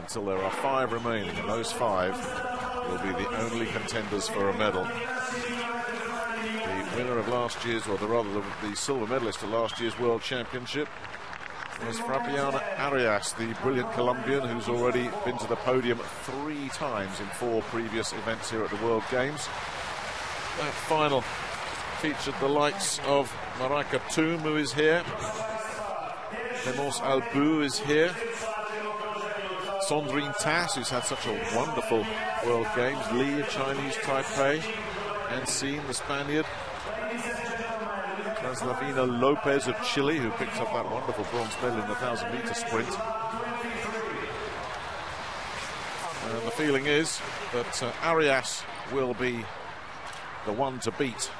until there are five remaining, and those five will be the only contenders for a medal. The winner of last year's, or the, rather the, the silver medalist of last year's World Championship, was Fabriana Arias, the brilliant Colombian who's already been to the podium three times in four previous events here at the World Games. That final featured the likes of Mareike Thum, who is here. Clemence Halbout is here. Sandrine Tas, who's had such a wonderful World Games. Li, of Chinese Taipei. Ancin, the Spaniard. Traslavina Lopez of Chile, who picked up that wonderful bronze medal in the 1,000 metre sprint. And the feeling is that uh, Arias will be the one to beat.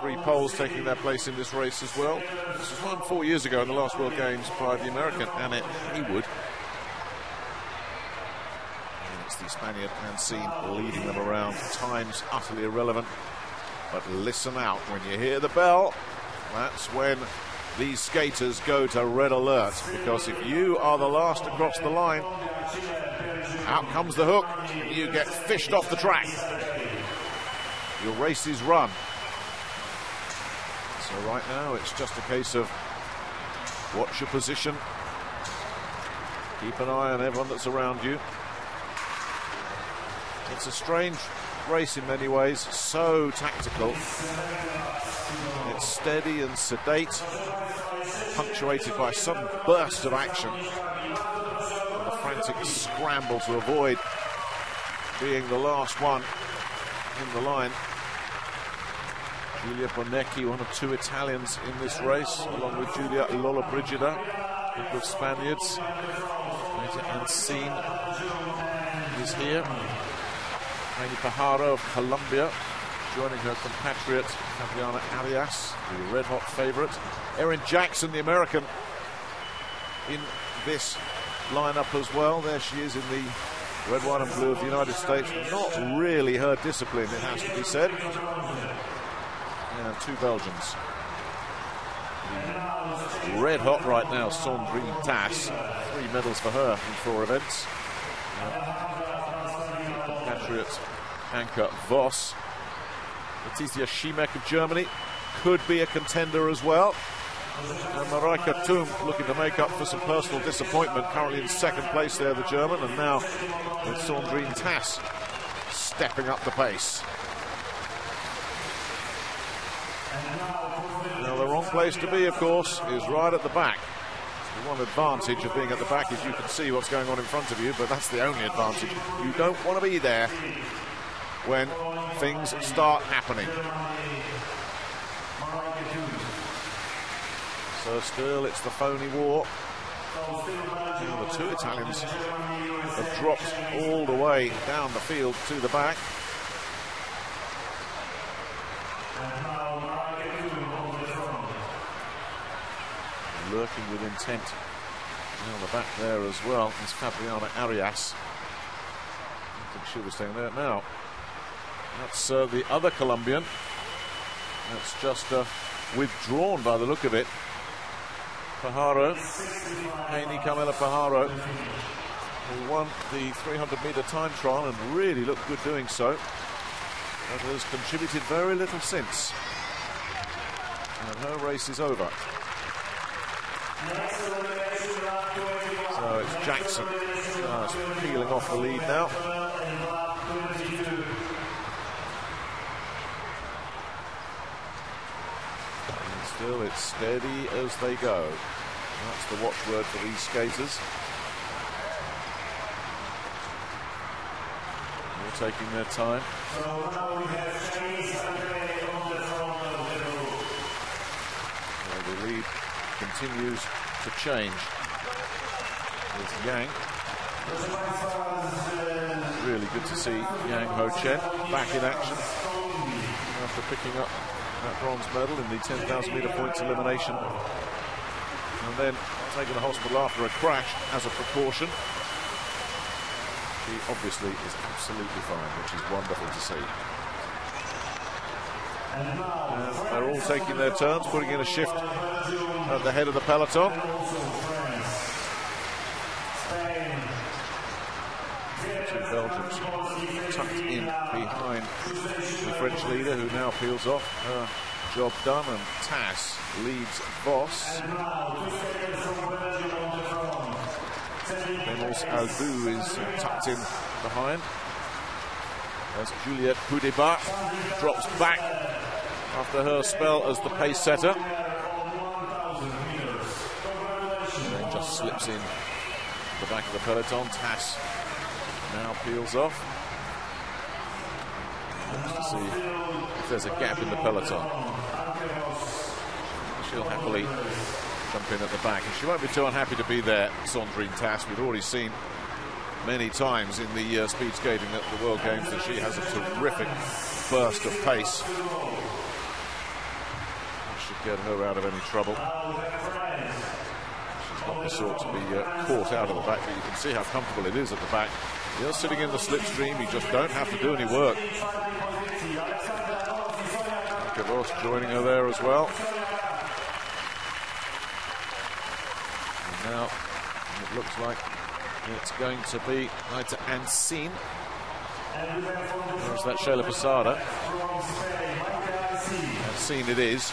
Three Poles taking their place in this race as well. This was won four years ago in the last World Games by the American Annette Haywood. And it's the Spaniard Ancin leading them around. Times utterly irrelevant. But listen out, when you hear the bell, that's when these skaters go to red alert. Because if you are the last across the line, out comes the hook, you get fished off the track. Your race is run. So right now it's just a case of watch your position, keep an eye on everyone that's around you. It's a strange race in many ways, so tactical. It's steady and sedate, punctuated by some burst of action. And a frantic scramble to avoid being the last one in the line. Giulia Bonechi, one of two Italians in this race, along with Giulia Lollobrigida, group of Spaniards. Ancin is here. Geiny Pajaro of Colombia, joining her compatriot Fabiana Arias, the red hot favourite. Erin Jackson, the American, in this lineup as well. There she is in the red, white, and blue of the United States. Not really her discipline, it has to be said. And two Belgians. Red hot right now, Sandrine Tas. Three medals for her in four events. Uh, Compatriot Anke Vos. Letizia Schimek of Germany could be a contender as well. And Mareike Thum looking to make up for some personal disappointment, currently in second place there, the German, and now with Sandrine Tas stepping up the pace. Now, the wrong place to be, of course, is right at the back. The one advantage of being at the back is you can see what's going on in front of you, but that's the only advantage. You don't want to be there when things start happening. So still it's the phony war. Now the two Italians have dropped all the way down the field to the back. Lurking with intent. on the back there as well is Fabiana Arias. I think she was staying there now. That's uh, the other Colombian. That's just uh, withdrawn by the look of it. Pajaro, Geiny Carmela Pajaro, who won the 300 meter time trial and really looked good doing so, but has contributed very little since. And her race is over. So it's Jackson uh, peeling off the lead now. And still it's steady as they go. That's the watchword for these skaters. All taking their time. The lead continues to change. There's Yang. Really good to see Yang Ho Chen back in action after picking up that bronze medal in the 10,000 meter points elimination. And then taken to hospital after a crash as a precaution. She obviously is absolutely fine, which is wonderful to see. And they're all taking their turns, putting in a shift at the head of the peloton. Two Belgians tucked in behind the French leader, who now peels off her job done, and Tas leads Vos. Benoît Halbout is tucked in behind. As Juliette Pouydebat drops back after her spell as the pace setter. And then just slips in the back of the peloton. Tas now peels off. To see if there's a gap in the peloton. She'll happily jump in at the back, and she won't be too unhappy to be there, Sandrine Tas. We've already seen many times in the uh, speed skating at the World Games that she has a terrific burst of pace. should get her out of any trouble. Sort to be uh, caught out of the back, but you can see how comfortable it is at the back. You're sitting in the slipstream, you just don't have to do any work. Kavos joining her there as well. And now it looks like it's going to be Leiter Ancin. There's that Sheila Posada. Ancin it is.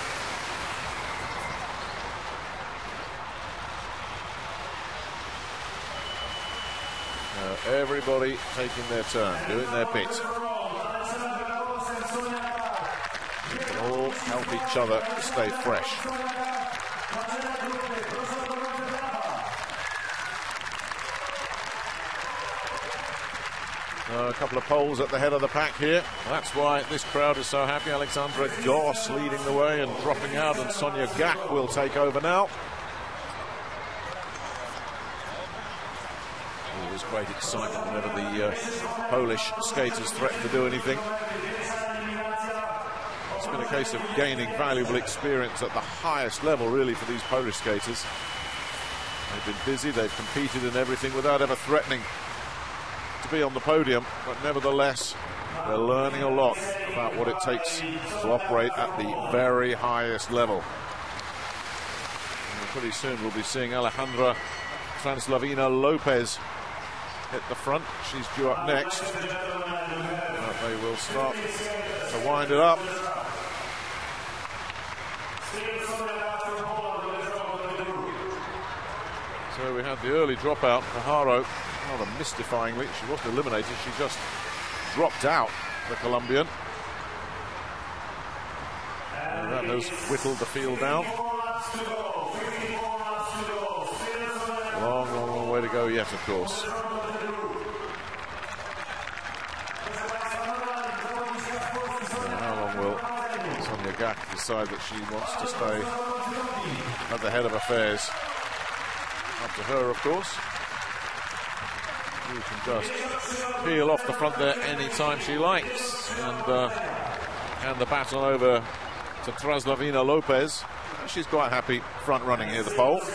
Everybody taking their turn, doing their bit. We can all help each other stay fresh. Uh, a couple of poles at the head of the pack here. That's why this crowd is so happy. Aleksandra Goss leading the way and dropping out, and Sonia Gach will take over now. Great excitement whenever the uh, Polish skaters threaten to do anything. It's been a case of gaining valuable experience at the highest level, really, for these Polish skaters. They've been busy, they've competed in everything without ever threatening to be on the podium, but nevertheless, they're learning a lot about what it takes to operate at the very highest level. And pretty soon we'll be seeing Alejandra Traslavina Lopez hit the front. She's due up next. They will start to wind it up. So we had the early dropout for Haro, rather mystifyingly. She wasn't eliminated, she just dropped out, the Colombian. And that has whittled the field down. Long, long, long way to go yet, of course. Decide that she wants to stay at the head of affairs. Up to her, of course. You can just peel off the front there anytime she likes and uh, hand the baton over to Traslavina Lopez. She's quite happy front running here, the pole. We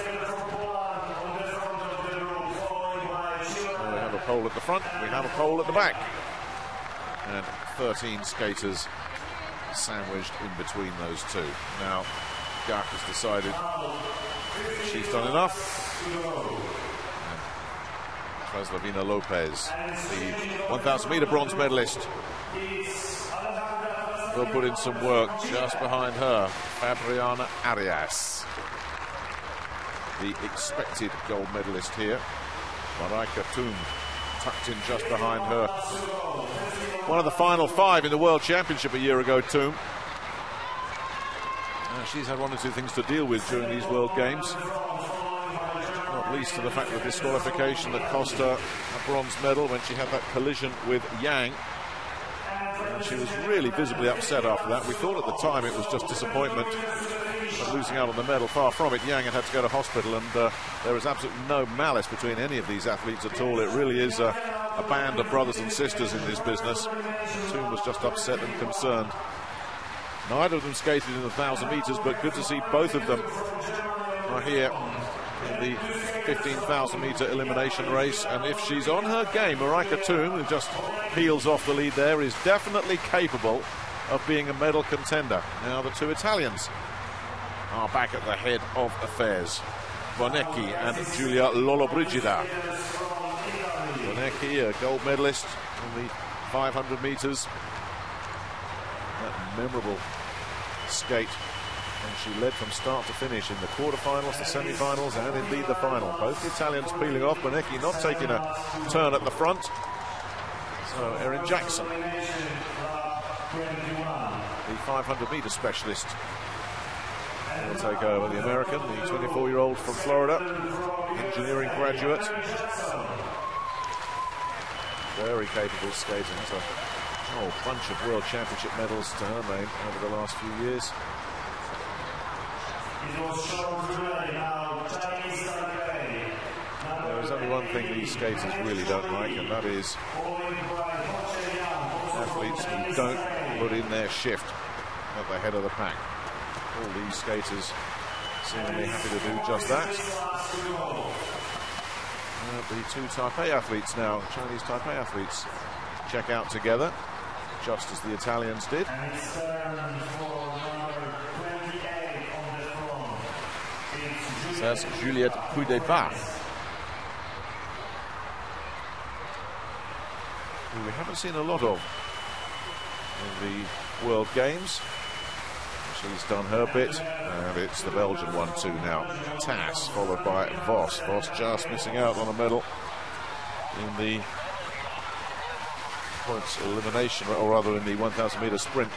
have a pole at the front, we have a pole at the back. And 13 skaters sandwiched in between those two. Now, Gach has decided she's done enough. Traslavina Lopez, the 1,000 meter bronze medalist, will put in some work just behind her. Fabriana Arias, the expected gold medalist here. Mareike Thum tucked in just behind her one of the final five in the World Championship a year ago, Thum. Uh, she's had one or two things to deal with during these World Games. Not least to the fact of the disqualification that cost her a bronze medal when she had that collision with Yang. And she was really visibly upset after that. We thought at the time it was just disappointment of losing out on the medal. Far from it, Yang had to go to hospital, and uh, there is absolutely no malice between any of these athletes at all. It really is a, a band of brothers and sisters in this business. Thum was just upset and concerned. Neither of them skated in the 1,000 metres, but good to see both of them are here in the 15,000 metre elimination race. And if she's on her game, Mareike Thum, who just peels off the lead there, is definitely capable of being a medal contender. Now the two Italians are back at the head of affairs. Bonechi and Giulia Lollobrigida. Bonechi, a gold medalist on the 500 metres. That memorable skate. And she led from start to finish in the quarterfinals, the semi-finals, and indeed the final. Both the Italians peeling off. Bonechi not taking a turn at the front. So Erin Jackson, the 500 metre specialist, will take over the American, the 24-year-old from Florida, engineering graduate. Very capable skater. Has oh, a whole bunch of World Championship medals to her name over the last few years. There's only one thing these skaters really don't like, and that is athletes who don't put in their shift at the head of the pack. All these skaters seemingly happy to do just that. Uh, the two Taipei athletes now, Chinese Taipei athletes, check out together, just as the Italians did. That's Juliette Pouydebat. Who we haven't seen a lot of in the World Games. She's done her bit, and it's the Belgian one too now. Tas, followed by Vos. Vos just missing out on a medal in the points elimination, or rather in the 1,000 metre sprint.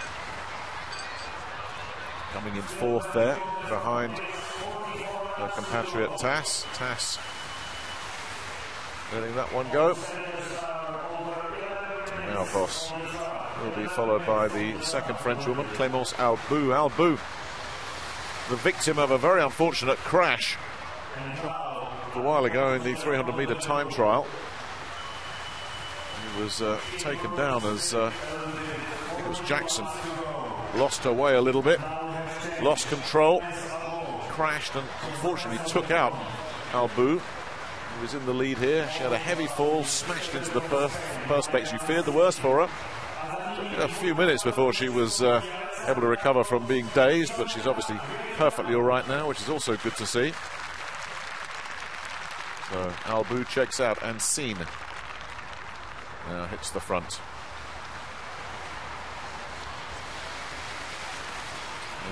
Coming in fourth there, behind her compatriot Tas. Tas letting that one go. And now Vos will be followed by the second French woman, Clémence Halbout. Halbout, the victim of a very unfortunate crash a while ago in the 300 metre time trial. He was uh, taken down as uh, it was Jackson. Lost her way a little bit, lost control, crashed, and unfortunately took out Halbout. He was in the lead here. She had a heavy fall, smashed into the per- perspex. You feared the worst for her a few minutes before she was uh, able to recover from being dazed, but she's obviously perfectly all right now, which is also good to see. So Halbout checks out and Seen now hits the front.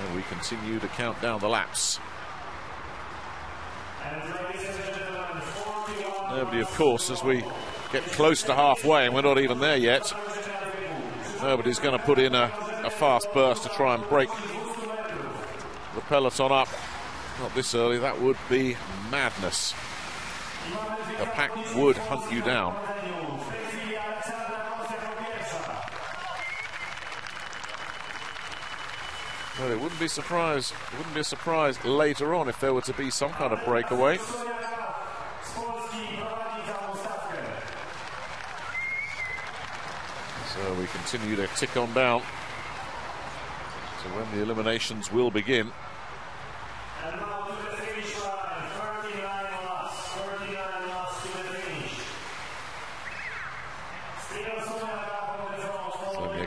And we continue to count down the laps. Nobody, of course, as we get close to halfway, and we're not even there yet. Nobody's going to put in a, a fast burst to try and break the peloton up. Not this early, that would be madness. The pack would hunt you down. Well, it wouldn't be surprised. It wouldn't be a surprise later on if there were to be some kind of breakaway. So we continue to tick on down to when the eliminations will begin.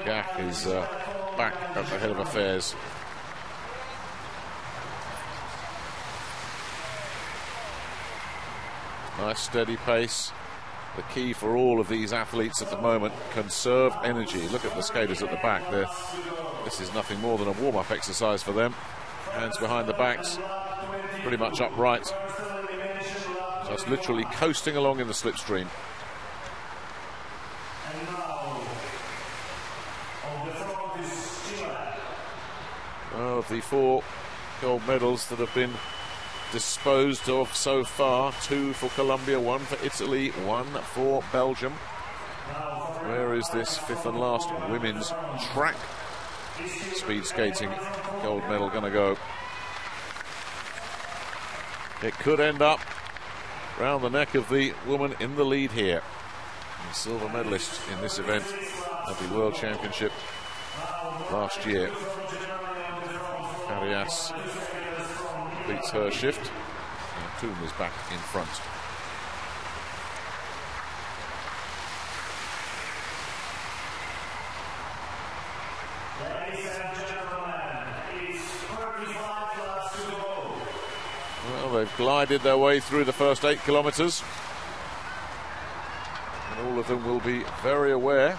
Gach is uh, back at the head of affairs. Nice steady pace the key for all of these athletes at the moment conserve energy. Look at the skaters at the back there. This is nothing more than a warm up exercise for them. Hands behind the backs, pretty much upright. Just literally coasting along in the slipstream. Of the four gold medals that have been disposed of so far. Two for Colombia, one for Italy, one for Belgium. Where is this fifth and last women's track speed skating gold medal going to go? It could end up round the neck of the woman in the lead here. The silver medalist in this event at the World Championship last year. Arias completes her shift. And Kuhn is back in front. Well, they've glided their way through the first eight kilometres. And all of them will be very aware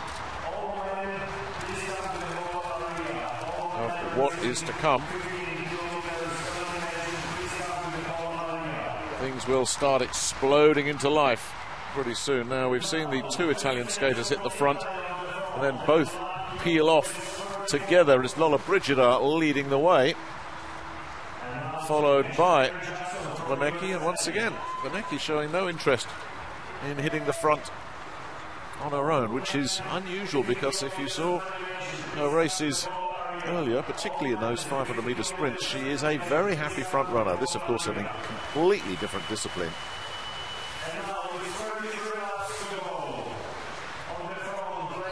of what is to come. Things will start exploding into life pretty soon. Now, we've seen the two Italian skaters hit the front and then both peel off together. It's Lollobrigida leading the way, followed by Bonechi, and once again, Bonechi showing no interest in hitting the front on her own, which is unusual because if you saw her races earlier, particularly in those 500 metre sprints, she is a very happy front runner. This, of course, is a completely different discipline.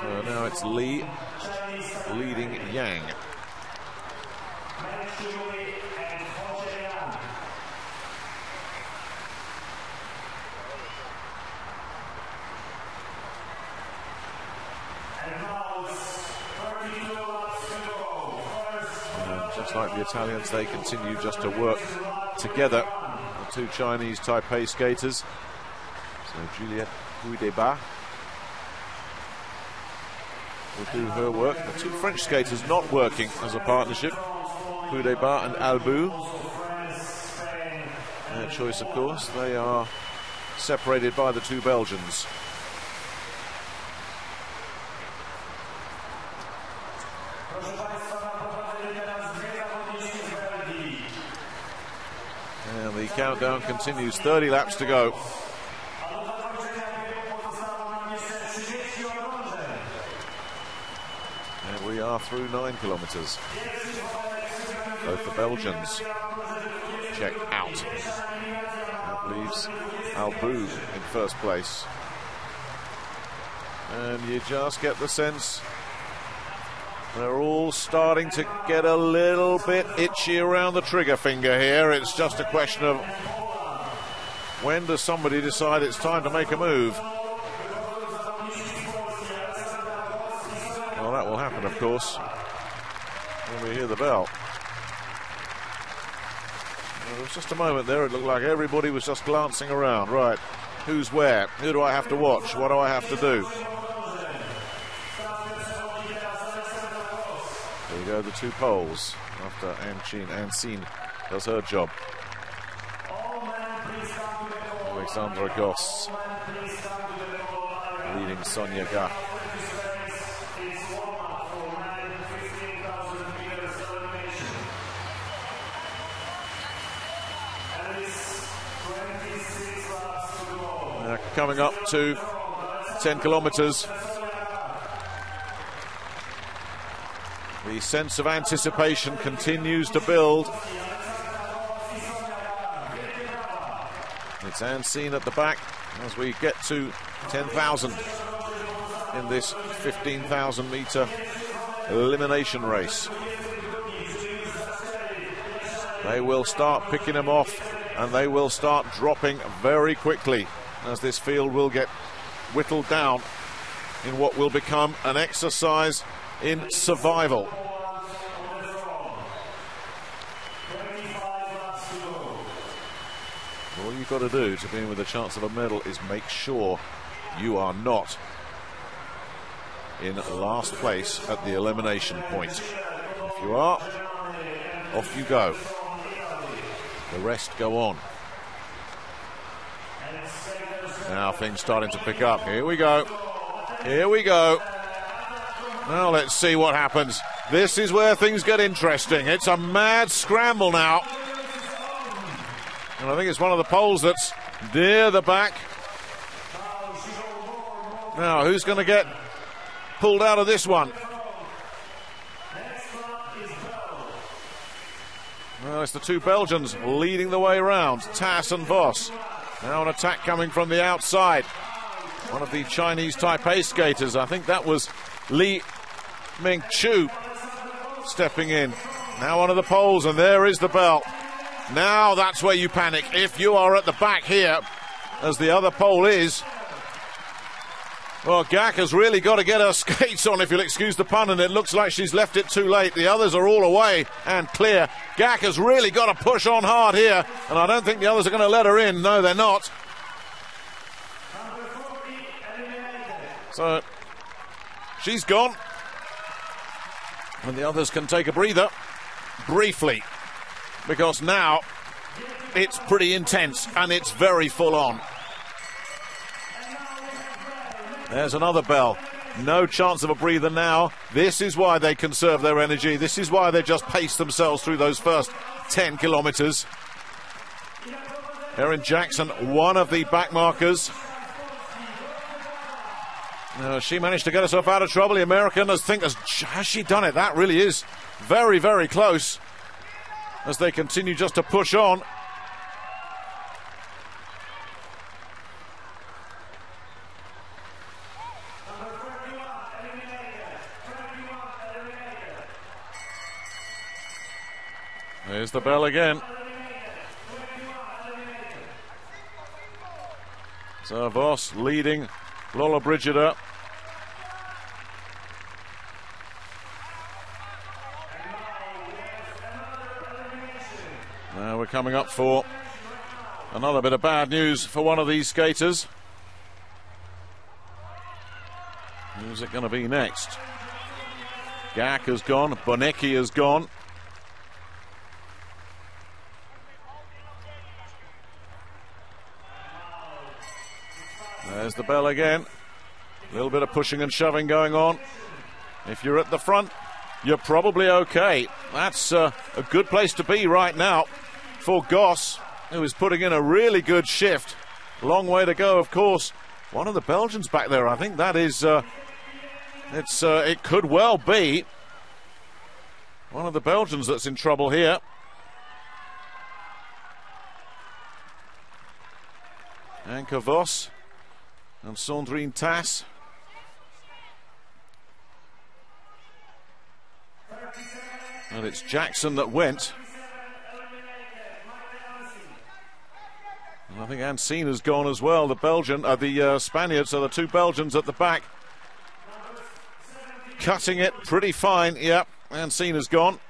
So now it's Li leading Yang. just like the Italians, they continue just to work together. The two Chinese Taipei skaters. So Juliette Pouydebat will do her work. The two French skaters not working as a partnership. Pouydebat and Halbout. Their choice, of course. They are separated by the two Belgians. Countdown continues. 30 laps to go. And we are through nine kilometres. Both the Belgians check out. That leaves Halbout in first place. And you just get the sense they're all starting to get a little bit itchy around the trigger finger here. It's just a question of when does somebody decide it's time to make a move? Well, that will happen, of course, when we hear the bell. There was just a moment there, it looked like everybody was just glancing around. Right, who's where? Who do I have to watch? What do I have to do? Go the two poles after Anchin Ancin does her job. Aleksandra Goss leading Sonia Gach. coming up to 10 kilometres. The sense of anticipation continues to build. It's Ancin at the back as we get to 10,000 in this 15,000 metre elimination race. They will start picking them off and they will start dropping very quickly as this field will get whittled down in what will become an exercise in survival. All you've got to do to be in with a chance of a medal is make sure you are not in last place at the elimination point. If you are, off you go. The rest go on. Now things starting to pick up. Here we go. Here we go. Well, let's see what happens. This is where things get interesting. It's a mad scramble now. And I think it's one of the poles that's near the back. Now, who's going to get pulled out of this one? Well, it's the two Belgians leading the way around, Tas and Vos. Now an attack coming from the outside. One of the Chinese Taipei skaters, I think that was Li Ming Chu stepping in. Now one of the poles, and there is the belt. Now that's where you panic. If you are at the back here, as the other pole is, Well, Gach has really got to get her skates on, if you'll excuse the pun, and it looks like she's left it too late. The others are all away and clear. Gach has really got to push on hard here, and I don't think the others are going to let her in. No, they're not. So she's gone. And the others can take a breather briefly because now it's pretty intense and it's very full on. There's another bell. No chance of a breather now. This is why they conserve their energy. This is why they just pace themselves through those first 10 kilometres. Erin Jackson, one of the backmarkers. Uh, she managed to get herself out of trouble. The American has think has, she done it? That really is very, very close as they continue just to push on. There's the bell again. So Vos leading Lollobrigida. Now we're coming up for another bit of bad news for one of these skaters. Who's it going to be next? Gach has gone, Bonechi has gone. There's the bell again. A little bit of pushing and shoving going on. If you're at the front, you're probably okay. That's uh, a good place to be right now for Goss, who is putting in a really good shift. Long way to go, of course. One of the Belgians back there, I think that is. Uh, it's uh, it could well be one of the Belgians that's in trouble here. Anke Vos and Sandrine Tass. And it's Jackson that went. And I think Ancin has gone as well. The Belgian, uh, the uh, Spaniards are the two Belgians at the back. Cutting it pretty fine. Yep, Ancin has gone.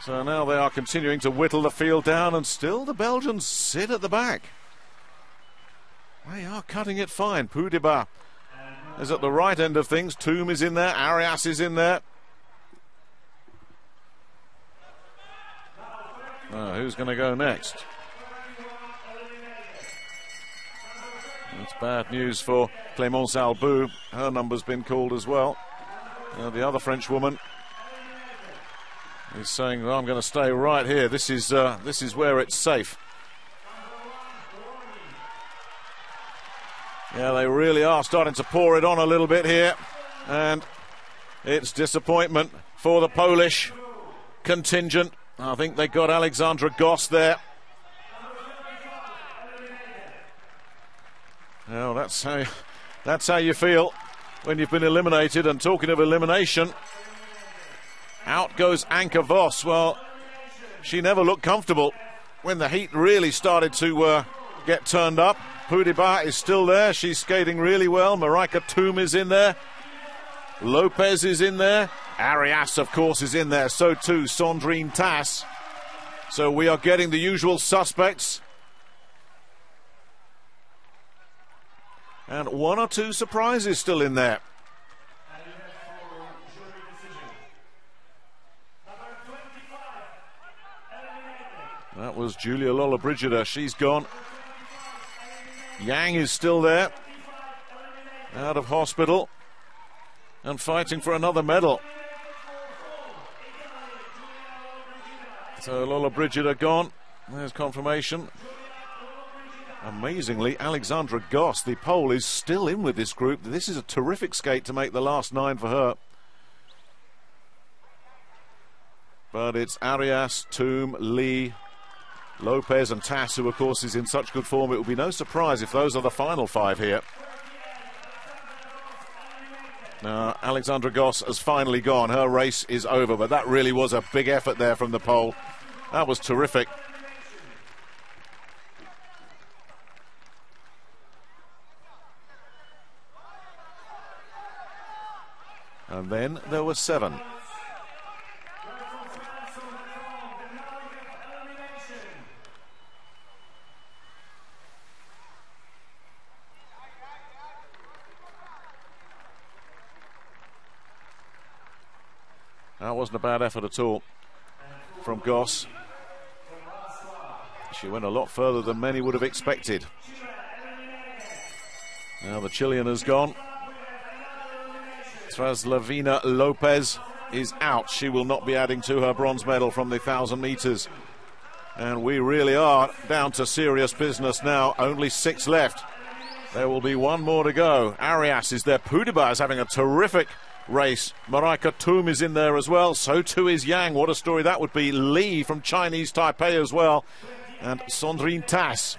So now they are continuing to whittle the field down, and still the Belgians sit at the back. They are cutting it fine. Pouydebat is at the right end of things. Thum is in there. Arias is in there. Uh, who's going to go next? That's bad news for Clémence Halbout. Her number's been called as well. Uh, the other French woman is saying, well, "I'm going to stay right here. This is uh, this is where it's safe." Yeah, they really are starting to pour it on a little bit here. And it's disappointment for the Polish contingent. I think they got Aleksandra Goss there. Well, that's how, that's how you feel when you've been eliminated. And talking of elimination, out goes Anke Vos. Well, she never looked comfortable when the heat really started to uh, get turned up. Pouydebat is still there. She's skating really well. Mareike Thum is in there. Lopez is in there. Arias, of course, is in there. So too Sandrine Tas. So we are getting the usual suspects. And one or two surprises still in there. That was Giulia Lollobrigida. She's gone. Yang is still there, out of hospital, and fighting for another medal. So Lollobrigida gone. There's confirmation. Amazingly, Aleksandra Goss, the Pole, is still in with this group. This is a terrific skate to make the last nine for her. But it's Arias, Thum, Li, Lopez and Tas, who of course is in such good form, it will be no surprise if those are the final five here. Now, Aleksandra Goss has finally gone. Her race is over, but that really was a big effort there from the pole. That was terrific. And then there were seven. That wasn't a bad effort at all from Goss. She went a lot further than many would have expected. Now the Chilean has gone. Traslavina Lopez is out. She will not be adding to her bronze medal from the 1,000 metres. And we really are down to serious business now. Only six left. There will be one more to go. Arias is there. Pouydebat is having a terrific race. Mareike Thum is in there as well. So too is Yang. What a story that would be. Li from Chinese Taipei as well. And Sandrine Tas.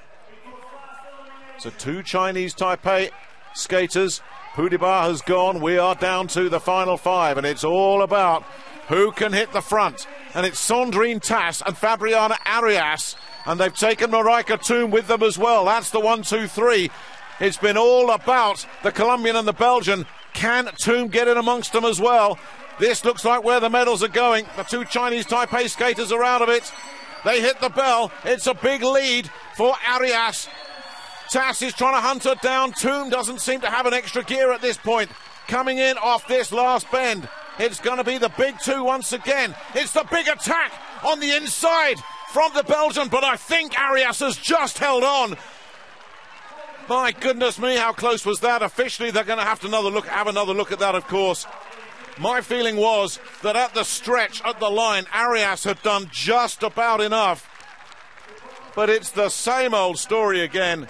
So two Chinese Taipei skaters. Pouydebat has gone. We are down to the final five, and it's all about who can hit the front. And it's Sandrine Tas and Fabriana Arias. And they've taken Mareike Thum with them as well. That's the one, two, three. It's been all about the Colombian and the Belgian. Can Thum get in amongst them as well? This looks like where the medals are going. The two Chinese Taipei skaters are out of it. They hit the bell. It's a big lead for Arias. Tas is trying to hunt her down. Thum doesn't seem to have an extra gear at this point. Coming in off this last bend. It's going to be the big two once again. It's the big attack on the inside from the Belgian, but I think Arias has just held on. My goodness me, how close was that? Officially, they're going to have to another look, have another look at that, of course. My feeling was that at the stretch, at the line, Arias had done just about enough. But it's the same old story again.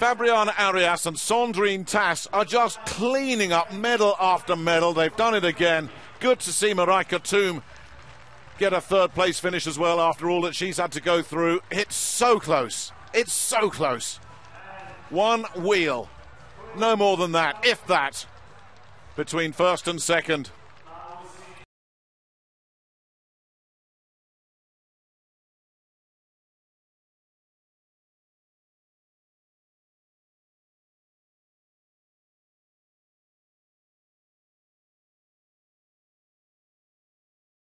Fabriana Arias and Sandrine Tas are just cleaning up medal after medal. They've done it again. Good to see Mareike Thum get a third place finish as well after all that she's had to go through. It's so close. It's so close. One wheel. No more than that, if that, between first and second.